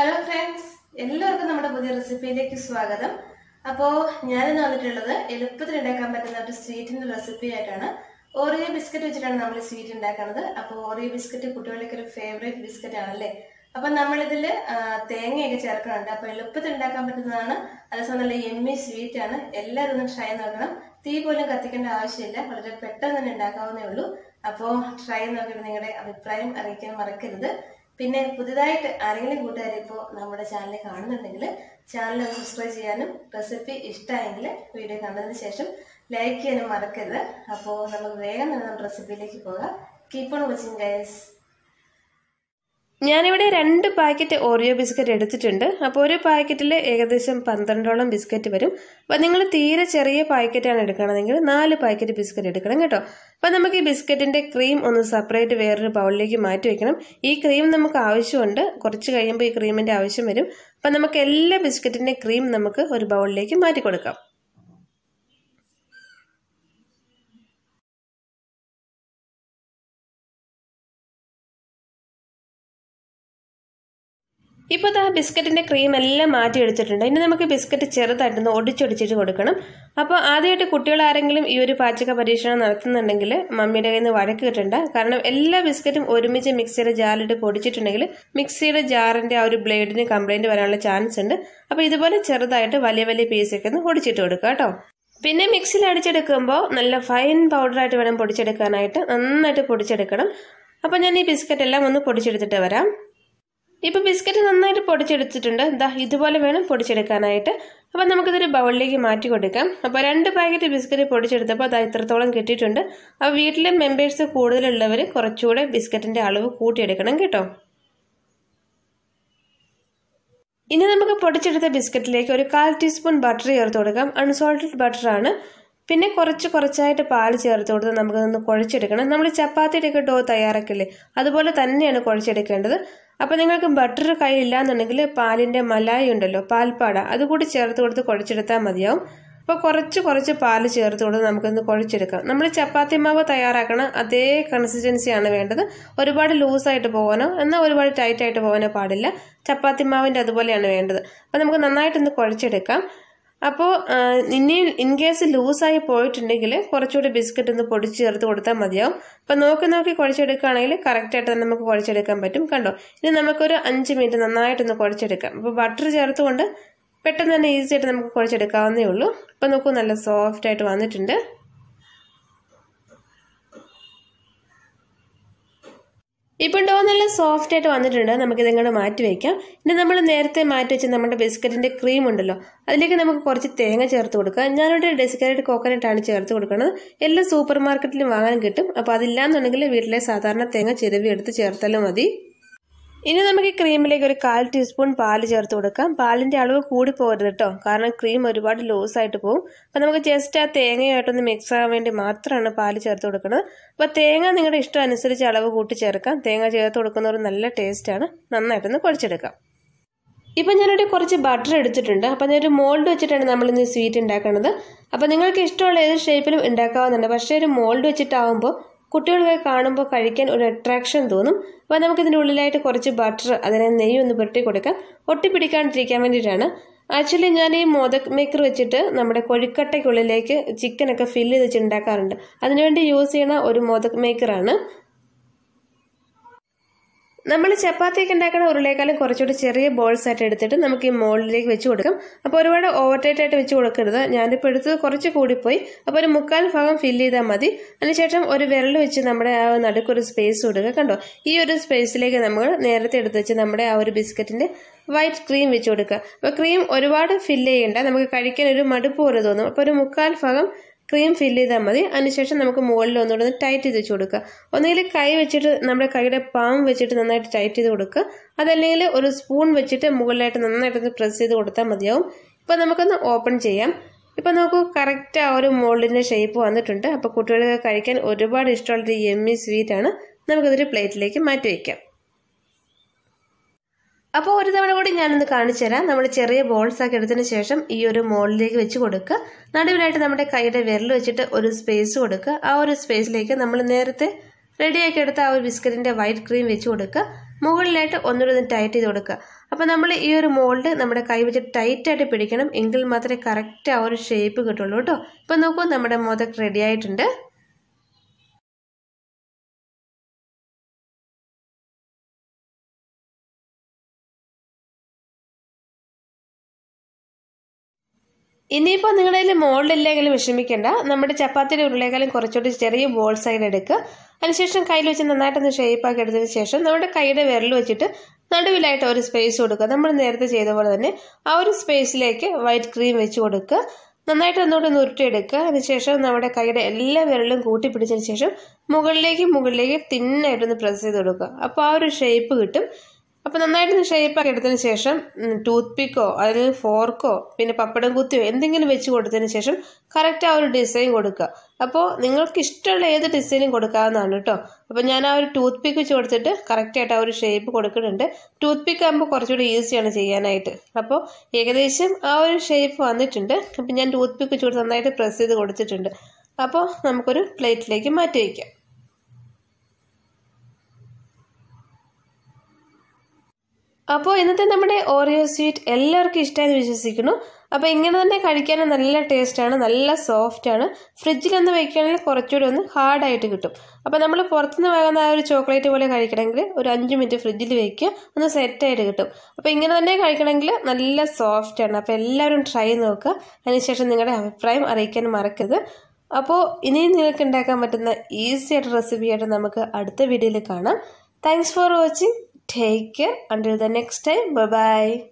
Hello friends എല്ലാവർക്കും നമ്മുടെ പുതിയ റെസിപ്പിയിലേക്ക് സ്വാഗതം. അപ്പോൾ ഞാനിന്ന് വന്നിട്ടുള്ളത് എളുപ്പത്തിൽ ഉണ്ടാക്കാൻ പറ്റുന്ന ഒരു സ്വീറ്റിന്റെ റെസിപ്പി ആയിട്ടാണ്. ഓറിയോ ബിസ്ക്കറ്റ് വെച്ചിട്ടാണ് നമ്മൾ സ്വീറ്റ് ഉണ്ടാക്കുന്നത്. അപ്പോൾ ഓറിയോ ബിസ്ക്കറ്റ് കുട്ടികളുടെ ഒരു ഫേവറേറ്റ് ബിസ്ക്കറ്റ് ആണല്ലേ? അപ്പൊ നമ്മളിതിൽ തേങ്ങയൊക്കെ ചേർക്കുന്നുണ്ട്. അപ്പോൾ എളുപ്പത്തിൽ ഉണ്ടാക്കാൻ പറ്റുന്നതാണ്. അതേസമയം നല്ല എമ്മി സ്വീറ്റ് ആണ്. എല്ലാവരും ഒന്ന് ട്രൈ നോക്കണം. തീ പോലും കത്തിക്കേണ്ട ആവശ്യമില്ല. വളരെ പെട്ടെന്ന് തന്നെ ഉണ്ടാക്കാവുന്നേ ഉള്ളൂ. അപ്പോൾ ട്രൈ നോക്കിയിട്ട് നിങ്ങളുടെ അഭിപ്രായം അറിയിക്കാൻ മറക്കരുത്. പിന്നെ പുതിയതായിട്ട് ആരെങ്കിലും കൂട്ടുകാർ ഇപ്പോൾ നമ്മുടെ ചാനൽ കാണുന്നുണ്ടെങ്കിൽ ചാനൽ സബ്സ്ക്രൈബ് ചെയ്യാനും റെസിപ്പി ഇഷ്ടമായെങ്കിൽ വീഡിയോ കണ്ടതിന് ശേഷം ലൈക്ക് ചെയ്യാനും മറക്കരുത്. അപ്പോൾ നമുക്ക് വേഗം തന്നെ റെസിപ്പിയിലേക്ക് പോകാം. കീപ്പ് ഓൺ വാച്ചിങ് ഗൈസ് ഞാനിവിടെ രണ്ട് പാക്കറ്റ് ഓറിയോ ബിസ്ക്കറ്റ് എടുത്തിട്ടുണ്ട്. അപ്പോൾ ഒരു പാക്കറ്റിൽ ഏകദേശം പന്ത്രണ്ടോളം ബിസ്ക്കറ്റ് വരും. അപ്പോൾ നിങ്ങൾ തീരെ ചെറിയ പാക്കറ്റാണ് എടുക്കണമെങ്കിൽ നാല് പാക്കറ്റ് ബിസ്ക്കറ്റ് എടുക്കണം കേട്ടോ. അപ്പോൾ നമുക്ക് ഈ ബിസ്ക്കറ്റിന്റെ ക്രീം ഒന്ന് സെപ്പറേറ്റ് വേറൊരു ബൗളിലേക്ക് മാറ്റി വെക്കണം. ഈ ക്രീം നമുക്ക് ആവശ്യമുണ്ട്. കുറച്ച് കഴിയുമ്പോൾ ഈ ക്രീമിന്റെ ആവശ്യം വരും. അപ്പോൾ നമുക്ക് എല്ലാ ബിസ്ക്കറ്റിന്റെ ക്രീം നമുക്ക് ഒരു ബൗളിലേക്ക് മാറ്റി കൊടുക്കാം. ഇപ്പോൾ ആ ബിസ്ക്കറ്റിന്റെ ക്രീം എല്ലാം മാറ്റി എടുത്തിട്ടുണ്ട് ഇനി നമുക്ക് ബിസ്ക്കറ്റ് ചെറുതായിട്ടൊന്ന് ഒടിച്ചൊടിച്ചിട്ട് കൊടുക്കണം. അപ്പോൾ ആദ്യമായിട്ട് കുട്ടികൾ ആരെങ്കിലും ഈ ഒരു പാചക പരീക്ഷണം നടത്തുന്നുണ്ടെങ്കിൽ മമ്മിയുടെ കയ്യിൽ നിന്ന് വഴക്ക് കിട്ടണ്ട. കാരണം എല്ലാ ബിസ്ക്കറ്റും ഒരുമിച്ച് മിക്സിയുടെ ജാറിലിട്ട് പൊടിച്ചിട്ടുണ്ടെങ്കിൽ മിക്സിയുടെ ജാറിന്റെ ആ ഒരു ബ്ലേഡിന് കംപ്ലൈന്റ് വരാനുള്ള ചാൻസ് ഉണ്ട്. അപ്പോൾ ഇതുപോലെ ചെറുതായിട്ട് വലിയ വലിയ പീസൊക്കെ ഒന്ന് ഒടിച്ചിട്ട് കൊടുക്കുക കേട്ടോ. പിന്നെ മിക്സിയിൽ അടിച്ചെടുക്കുമ്പോൾ നല്ല ഫൈൻ പൗഡറായിട്ട് വേണം പൊടിച്ചെടുക്കാനായിട്ട് നന്നായിട്ട് പൊടിച്ചെടുക്കണം. അപ്പോൾ ഞാൻ ഈ ബിസ്ക്കറ്റ് എല്ലാം ഒന്ന് പൊടിച്ചെടുത്തിട്ട് വരാം. ഇപ്പോൾ ബിസ്ക്കറ്റ് നന്നായിട്ട് പൊടിച്ചെടുത്തിട്ടുണ്ട്. എന്താ ഇതുപോലെ വേണം പൊടിച്ചെടുക്കാനായിട്ട്. അപ്പോൾ നമുക്കിതൊരു ബൗളിലേക്ക് മാറ്റി കൊടുക്കാം. അപ്പോൾ രണ്ട് പാക്കറ്റ് ബിസ്ക്കറ്റ് പൊടിച്ചെടുത്തപ്പോൾ അത് ഇത്രത്തോളം കിട്ടിയിട്ടുണ്ട്. അപ്പോൾ വീട്ടിലെ മെമ്പേഴ്സ് കൂടുതലുള്ളവർ കുറച്ചുകൂടെ ബിസ്ക്കറ്റിന്റെ അളവ് കൂട്ടിയെടുക്കണം കേട്ടോ. ഇനി നമുക്ക് പൊടിച്ചെടുത്ത ബിസ്ക്കറ്റിലേക്ക് ഒരു കാൽ ടീസ്പൂൺ ബട്ടർ ചേർത്ത് കൊടുക്കാം. അൺസോൾട്ടഡ് ബട്ടറാണ് പിന്നെ കുറച്ച് കുറച്ചായിട്ട് പാൽ ചേർത്ത് കൊടുത്ത് നമുക്കതൊന്ന് കുഴച്ചെടുക്കണം. നമ്മൾ ചപ്പാത്തിയുടെയൊക്കെ ഡോ തയ്യാറാക്കില്ലേ? അതുപോലെ തന്നെയാണ് കുഴച്ചെടുക്കേണ്ടത്. അപ്പോൾ നിങ്ങൾക്ക് ബട്ടർ കയ്യിലില്ല എന്നുണ്ടെങ്കിൽ പാലിന്റെ മലായി ഉണ്ടല്ലോ പാൽപ്പാട. അതുകൂടി ചേർത്ത് കൊടുത്ത് കുഴച്ചെടുത്താൽ മതിയാവും. അപ്പോൾ കുറച്ച് കുറച്ച് പാൽ ചേർത്ത് കൊടുത്ത് നമുക്കൊന്ന് കുഴച്ചെടുക്കാം. നമ്മൾ ചപ്പാത്തി മാവ് തയ്യാറാക്കണം അതേ കൺസിസ്റ്റൻസിയാണ് വേണ്ടത്. ഒരുപാട് ലൂസായിട്ട് പോകാനോ എന്നാൽ ഒരുപാട് ടൈറ്റായിട്ട് പോകാനോ പാടില്ല. ചപ്പാത്തി മാവിന്റെ അതുപോലെയാണ് വേണ്ടത്. അപ്പോൾ നമുക്ക് നന്നായിട്ടൊന്ന് കുഴച്ചെടുക്കാം. അപ്പോൾ ഇനി ഇൻ കേസ് ലൂസായി പോയിട്ടുണ്ടെങ്കിൽ കുറച്ചുകൂടി ബിസ്ക്കറ്റ് ഒന്ന് പൊടിച്ച് ചേർത്ത് കൊടുത്താൽ മതിയാവും. അപ്പോൾ നോക്കി നോക്കി കുഴച്ചെടുക്കുകയാണെങ്കിൽ കറക്റ്റായിട്ട് തന്നെ നമുക്ക് കുഴച്ചെടുക്കാൻ പറ്റും. കണ്ടോ? ഇനി നമുക്കൊരു അഞ്ച് മിനിറ്റ് നന്നായിട്ടൊന്ന് കുഴച്ചെടുക്കാം. അപ്പോൾ ബട്ടർ ചേർത്തുകൊണ്ട് പെട്ടെന്ന് തന്നെ ഈസി ആയിട്ട് നമുക്ക് കുഴച്ചെടുക്കാവുന്നേ ഉള്ളൂ. അപ്പോൾ നോക്കൂ നല്ല സോഫ്റ്റായിട്ട് വന്നിട്ടുണ്ട്. ഇപ്പം ഡോ നല്ല സോഫ്റ്റ് ആയിട്ട് വന്നിട്ടുണ്ട്. നമുക്ക് ഇതെങ്ങോട്ട് മാറ്റി വയ്ക്കാം ഇനി നമ്മൾ നേരത്തെ മാറ്റി വെച്ച നമ്മുടെ ബിസ്ക്കറ്റിന്റെ ക്രീം ഉണ്ടല്ലോ അതിലേക്ക് നമുക്ക് കുറച്ച് തേങ്ങ ചേർത്ത് കൊടുക്കാം. ഞാനിവിടെ ഡെസിക്കറേറ്റ് കോക്കനട്ട് ആണ് ചേർത്ത് കൊടുക്കുന്നത്. എല്ലാ സൂപ്പർ മാർക്കറ്റിലും വാങ്ങാൻ കിട്ടും. അപ്പോൾ അതില്ലാന്നുണ്ടെങ്കിൽ വീട്ടിലെ സാധാരണ തേങ്ങ ചിരവി എടുത്ത് ചേർത്താലും മതി. ഇനി നമുക്ക് ക്രീമിലേക്ക് ഒരു കാൽ ടീസ്പൂൺ പാൽ ചേർത്ത് കൊടുക്കാം. പാലിന്റെ അളവ് കൂടി പോകരുത് കേട്ടോ. കാരണം ക്രീം ഒരുപാട് ലൂസ് ആയിട്ട് പോകും അപ്പോൾ നമുക്ക് ജസ്റ്റ് ആ തേങ്ങയായിട്ടൊന്ന് മിക്സ് ആകാൻ വേണ്ടി മാത്രമാണ് പാൽ ചേർത്ത് കൊടുക്കുന്നത്. അപ്പോൾ തേങ്ങ നിങ്ങളുടെ ഇഷ്ടം അനുസരിച്ച് അളവ് കൂട്ടി ചേർക്കാം. തേങ്ങ ചേർത്ത് കൊടുക്കുന്ന ഒരു നല്ല ടേസ്റ്റാണ് നന്നായിട്ടൊന്ന് കുഴച്ചെടുക്കാം. ഇപ്പം ഞാനിവിടെ കുറച്ച് ബട്ടർ എടുത്തിട്ടുണ്ട്. അപ്പം ഞാനൊരു മോൾഡ് വെച്ചിട്ടാണ് നമ്മൾ ഇന്ന് സ്വീറ്റ് ഉണ്ടാക്കുന്നത്. അപ്പം നിങ്ങൾക്ക് ഇഷ്ടമുള്ള ഏത് ഷേപ്പിലും ഉണ്ടാക്കാവുന്നുണ്ട് പക്ഷേ ഒരു മോൾഡ് വെച്ചിട്ടാവുമ്പോൾ കുട്ടികൾക്ക് കാണുമ്പോൾ കഴിക്കാൻ ഒരു അട്രാക്ഷൻ തോന്നും. അപ്പോൾ നമുക്കിതിന്റെ ഉള്ളിലായിട്ട് കുറച്ച് ബട്ടർ അതിനെ നെയ്യ് ഒന്ന് പുരട്ടി കൊടുക്കാം. ഒട്ടിപ്പിടിക്കാണ്ടിരിക്കാൻ വേണ്ടിയിട്ടാണ്. ആക്ച്വലി ഞാൻ ഈ മോദക് മേക്കർ വെച്ചിട്ട് നമ്മുടെ കൊഴുക്കട്ടയ്ക്കുള്ളിലേക്ക് ചിക്കനൊക്കെ ഫില്ല് ചെയ്ത് വെച്ചിട്ടുണ്ടാക്കാറുണ്ട് അതിനുവേണ്ടി യൂസ് ചെയ്യുന്ന ഒരു മോദക് മേക്കറാണ് നമ്മൾ ചപ്പാത്തിയൊക്കെ ഉണ്ടാക്കുന്ന ഉരുളേക്കാളും കുറച്ചുകൂടി ചെറിയ ബോൾസ് ആയിട്ട് എടുത്തിട്ട് നമുക്ക് ഈ മോളിലേക്ക് വെച്ച് കൊടുക്കാം. അപ്പോൾ ഒരുപാട് ഓവർ ടൈറ്റ് ആയിട്ട് വെച്ച് കൊടുക്കരുത്. ഞാനിപ്പോൾ എടുത്തത് കുറച്ച് കൂടിപ്പോയി. അപ്പോൾ ഒരു മുക്കാൽ ഭാഗം ഫില്ല് ചെയ്താൽ മതി. അതിനുശേഷം ഒരു വിരൽ വെച്ച് നമ്മുടെ ആ നടുക്കൊരു സ്പേസ് കൊടുക്കുക കണ്ടോ? ഈ ഒരു സ്പേസിലേക്ക് നമ്മൾ നേരത്തെ എടുത്ത് വെച്ച് നമ്മുടെ ആ ഒരു ബിസ്ക്കറ്റിന്റെ വൈറ്റ് ക്രീം വെച്ച് കൊടുക്കുക. അപ്പോൾ ക്രീം ഒരുപാട് ഫില്ല് ചെയ്യേണ്ട. നമുക്ക് കഴിക്കാൻ ഒരു മടുപ്പ് പോലെ തോന്നും. അപ്പോൾ ഒരു മുക്കാൽ ഭാഗം ക്രീം ഫില്ല് ചെയ്താൽ മതി. അതിനുശേഷം നമുക്ക് മുകളിൽ ഒന്നുകൂടെ ഒന്ന് ടൈറ്റ് ചെയ്ത് വെച്ച് കൊടുക്കുക. ഒന്നുകിൽ കൈ വെച്ചിട്ട് നമ്മുടെ കൈയുടെ പാം വെച്ചിട്ട് നന്നായിട്ട് ടൈറ്റ് ചെയ്ത് കൊടുക്കുക. അതല്ലെങ്കിൽ ഒരു സ്പൂൺ വെച്ചിട്ട് മുകളിലായിട്ട് നന്നായിട്ടൊന്ന് പ്രസ് ചെയ്ത് കൊടുത്താൽ മതിയാവും. ഇപ്പോൾ നമുക്കൊന്ന് ഓപ്പൺ ചെയ്യാം. ഇപ്പം നോക്കൂ കറക്റ്റ് ആ ഒരു മോൾഡിന്റെ ഷേപ്പ് വന്നിട്ടുണ്ട്. അപ്പോൾ കുട്ടികൾക്ക് കഴിക്കാൻ ഒരുപാട് ഇഷ്ടമുള്ളൊരു എമ്മി സ്വീറ്റാണ് നമുക്കതൊരു പ്ലേറ്റിലേക്ക് മാറ്റി വയ്ക്കാം അപ്പോൾ ഒരു തവണ കൂടി ഞാനൊന്ന് കാണിച്ചു തരാം. നമ്മൾ ചെറിയ ബോൾസ് ആക്കി എടുത്തതിന് ശേഷം ഈ ഒരു മോളിലേക്ക് വെച്ച് കൊടുക്കുക. നടുവിലായിട്ട് നമ്മുടെ കൈയുടെ വിരൽ വെച്ചിട്ട് ഒരു സ്പേസ് കൊടുക്കുക. ആ ഒരു സ്പേസിലേക്ക് നമ്മൾ നേരത്തെ റെഡിയാക്കി എടുത്ത ആ ഒരു ബിസ്ക്കറ്റിന്റെ വൈറ്റ് ക്രീം വെച്ച് കൊടുക്കുക. മുകളിലായിട്ട് ഒന്നുകൂടി ഒന്ന് ടൈറ്റ് ചെയ്ത് കൊടുക്കുക. അപ്പോൾ നമ്മൾ ഈ ഒരു മോൾഡ് നമ്മുടെ കൈ വെച്ച് ടൈറ്റായിട്ട് പിടിക്കണം. എങ്കിൽ മാത്രമേ കറക്റ്റ് ആ ഒരു ഷേപ്പ് കിട്ടുള്ളൂ കേട്ടോ. ഇപ്പം നോക്കൂ നമ്മുടെ മോദക് റെഡി ആയിട്ടുണ്ട്. ഇനിയിപ്പോൾ നിങ്ങളുടെ കയ്യിൽ മോൾഡില്ലെങ്കിലും വിഷമിക്കേണ്ട. നമ്മുടെ ചപ്പാത്തിയുടെ ഉരുളേക്കാളും കുറച്ചുകൂടി ചെറിയ ബോൾ സൈഡ് എടുക്കുക അതിനുശേഷം കയ്യിൽ വെച്ച് നന്നായിട്ടൊന്ന് ഷേപ്പാക്കി എടുത്തതിന് ശേഷം നമ്മുടെ കൈയുടെ വിരൽ വെച്ചിട്ട് നടുവിലായിട്ട് ഒരു സ്പേസ് കൊടുക്കുക നമ്മൾ നേരത്തെ ചെയ്ത പോലെ തന്നെ ആ ഒരു സ്പേസിലേക്ക് വൈറ്റ് ക്രീം വെച്ച് കൊടുക്കുക നന്നായിട്ട് ഒന്നുകൂടി നുരുട്ടിയെടുക്കുക അതിനുശേഷം നമ്മുടെ കൈയുടെ എല്ലാ വിരലും കൂട്ടി പിടിച്ചതിന് ശേഷം മുകളിലേക്ക് മുകളിലേക്ക് തിന്നായിട്ടൊന്ന് പ്രസ് ചെയ്ത് കൊടുക്കുക അപ്പോൾ ആ ഒരു ഷേപ്പ് കിട്ടും. അപ്പോൾ നന്നായിട്ട് ഷേപ്പാക്കി എടുത്തതിന് ശേഷം ടൂത്ത് പിക്കോ അല്ലെങ്കിൽ ഫോർക്കോ പിന്നെ പപ്പടം കുത്തിയോ എന്തെങ്കിലും വെച്ച് കൊടുത്തതിന് ശേഷം കറക്റ്റ് ആ ഒരു ഡിസൈൻ കൊടുക്കുക. അപ്പോൾ നിങ്ങൾക്ക് ഇഷ്ടമുള്ള ഏത് ഡിസൈനും കൊടുക്കാവുന്നതാണ് കേട്ടോ. അപ്പോൾ ഞാൻ ആ ഒരു ടൂത്ത് പിക്ക് വെച്ച് കൊടുത്തിട്ട് കറക്റ്റായിട്ട് ആ ഒരു ഷേപ്പ് കൊടുക്കുന്നുണ്ട്. ടൂത്ത് പിക്ക് ആകുമ്പോൾ കുറച്ചുകൂടി ഈസിയാണ് ചെയ്യാനായിട്ട്. അപ്പോൾ ഏകദേശം ആ ഒരു ഷേപ്പ് വന്നിട്ടുണ്ട്. അപ്പോൾ ഞാൻ ടൂത്ത് പിക്ക് വെച്ച് കൊടുത്ത് നന്നായിട്ട് പ്രസ് ചെയ്ത് കൊടുത്തിട്ടുണ്ട്. അപ്പോൾ നമുക്കൊരു പ്ലേറ്റിലേക്ക് മാറ്റി വയ്ക്കാം. അപ്പോൾ ഇന്നത്തെ നമ്മുടെ ഓറിയോ സ്വീറ്റ് എല്ലാവർക്കും ഇഷ്ടമായി വിശ്വസിക്കുന്നു. അപ്പോൾ ഇങ്ങനെ തന്നെ കഴിക്കാനും നല്ല ടേസ്റ്റാണ് നല്ല സോഫ്റ്റാണ് ഫ്രിഡ്ജിലൊന്ന് വെക്കുകയാണെങ്കിൽ കുറച്ചുകൂടി ഒന്ന് ഹാർഡായിട്ട് കിട്ടും. അപ്പോൾ നമ്മൾ പുറത്തുനിന്ന് വാങ്ങുന്ന ആ ഒരു ചോക്ലേറ്റ് പോലെ കഴിക്കണമെങ്കിൽ ഒരു അഞ്ച് മിനിറ്റ് ഫ്രിഡ്ജിൽ വെക്കുക ഒന്ന് സെറ്റായിട്ട് കിട്ടും. അപ്പോൾ ഇങ്ങനെ തന്നെ കഴിക്കണമെങ്കിൽ നല്ല സോഫ്റ്റാണ് അപ്പോൾ എല്ലാവരും ട്രൈ നോക്കുക. അതിനുശേഷം നിങ്ങളുടെ അഭിപ്രായം അറിയിക്കാൻ മറക്കരുത്. അപ്പോൾ ഇനിയും നിങ്ങൾക്ക് ഉണ്ടാക്കാൻ പറ്റുന്ന ഈസി ആയിട്ട് റെസിപ്പി നമുക്ക് അടുത്ത വീഡിയോയിൽ കാണാം. Thanks for watching Take care. Until the next time. Bye bye.